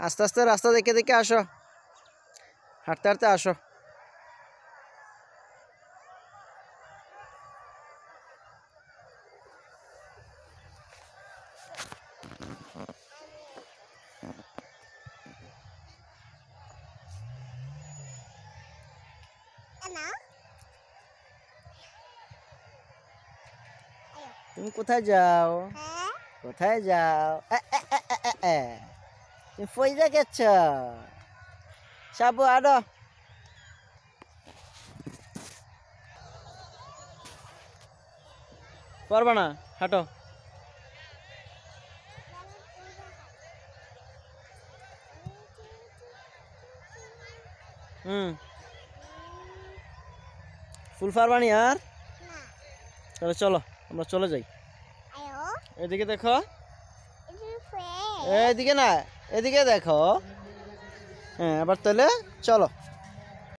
আস্তে আস্তে রাস্তা দেখে দেখে আসো। হাঁটতে হাঁটতে আসো। তুমি কোথায় যাও? হ্যাঁ? কোথায় যাও। তুমি ফইজা গেছ সাবু আরও পারবা না? হাঁটো। হুম। ফুল পারবা নি আর? তাহলে চলো আমরা চলে যাই। এদিকে দেখো। এদিকে না। এদিকে দেখো। হ্যাঁ আবার তাহলে চলো।